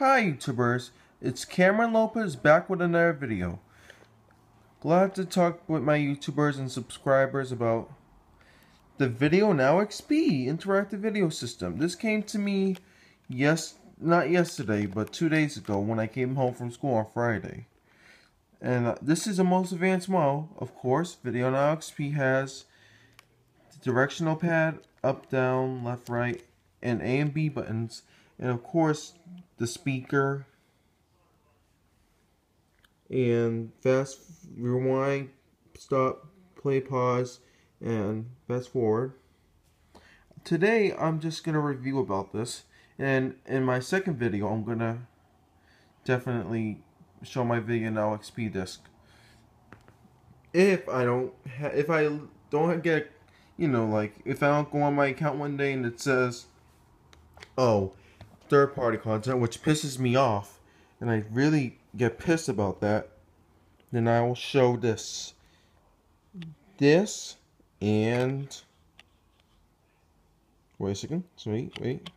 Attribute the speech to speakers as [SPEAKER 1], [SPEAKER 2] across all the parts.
[SPEAKER 1] Hi YouTubers, it's Cameron Lopez back with another video. Glad to talk with my YouTubers and subscribers about the VideoNow XP interactive video system. This came to me yes not yesterday, but two days ago when I came home from school on Friday. And uh, this is the most advanced model, of course. VideoNow XP has the directional pad, up, down, left, right, and A and B buttons and of course the speaker. And fast rewind stop play pause and fast forward. Today I'm just gonna review about this. And in my second video I'm gonna definitely show my VideoNow XP disc. If I don't if I don't get you know like if I don't go on my account one day and it says oh third party content, which pisses me off, and I really get pissed about that, then I will show this. This and wait a second. Wait, wait.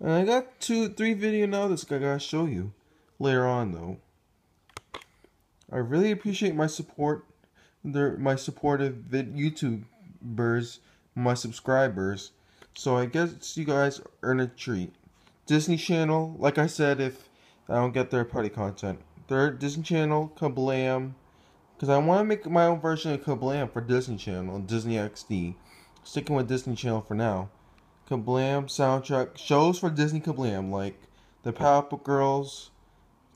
[SPEAKER 1] And I got two, three VideoNow this I gotta show you later on though. I really appreciate my support, my supportive YouTubers, my subscribers. So I guess you guys earn a treat. Disney Channel, like I said, if I don't get third party content, third Disney Channel, Kablam, because I want to make my own version of Kablam for Disney Channel Disney XD. Sticking with Disney Channel for now. Kablam soundtrack shows for Disney Kablam like the Powerpuff Girls,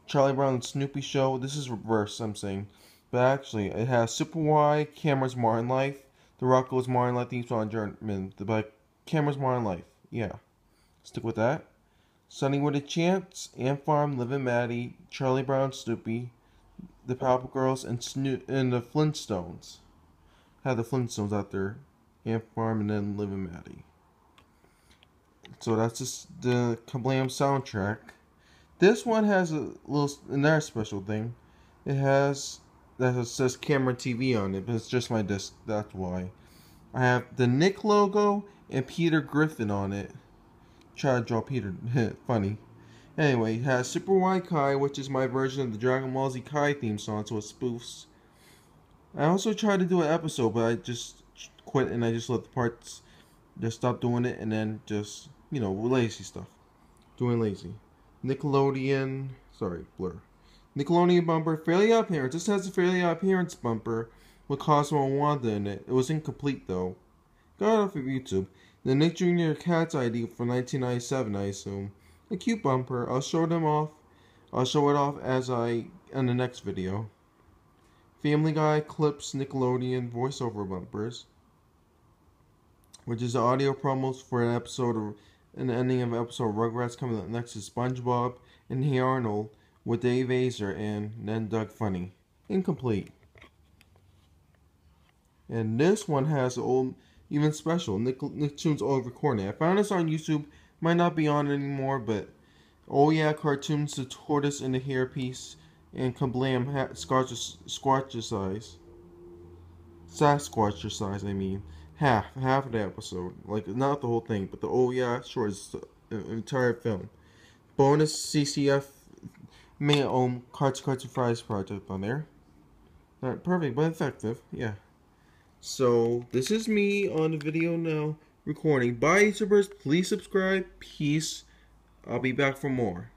[SPEAKER 1] Charlie Brown and Snoopy show. This is reverse, I'm saying, but actually it has Super Y, Cameras Martin Life, The Rocko's Modern Life theme song German, the Cameras Martin Life. Yeah, stick with that. Sunny with a Chance, Ant Farm, Liv and Maddie, Charlie Brown, Snoopy, the Powerpuff Girls, and Snoop and the Flintstones. Had the Flintstones out there, Ant Farm, and then Liv and Maddie. So that's just the Kablam soundtrack. This one has a little another special thing. It has that says camera TV on it, but it's just my disc. That's why. I have the Nick logo and Peter Griffin on it try to draw Peter. Funny. Anyway, it has Super Y Kai, which is my version of the Dragon Ball Z Kai theme song, so it spoofs. I also tried to do an episode, but I just quit and I just let the parts just stop doing it and then just, you know, lazy stuff. Doing lazy. Nickelodeon, sorry, blur. Nickelodeon bumper, Fairly Odd Parents. This has a Fairly Odd Parents bumper with Cosmo and Wanda in it. It was incomplete though. Got off of YouTube. The Nick Jr. Cats ID from 1997, I assume. A cute bumper. I'll show them off. I'll show it off as I in the next video. Family Guy clips Nickelodeon voiceover bumpers, which is the audio promos for an episode of an ending of episode Rugrats coming up next is SpongeBob and Hey Arnold with Dave Azer and then Doug Funnie. Incomplete. And this one has old even special. Nick, Nicktoons old recording. I found this on YouTube. Might not be on anymore, but oh yeah, cartoons, the tortoise and the hairpiece, and kablam, ha- squatcher size. Sasquatcher size, I mean. Half, half of the episode. Like, not the whole thing, but the oh yeah short is the uh, entire film. Bonus CCF May own Cards, Cards, and Fries project on there. Not perfect, but effective, yeah. So this is me on the VideoNow recording. Bye YouTubers, please subscribe. Peace. I'll be back for more.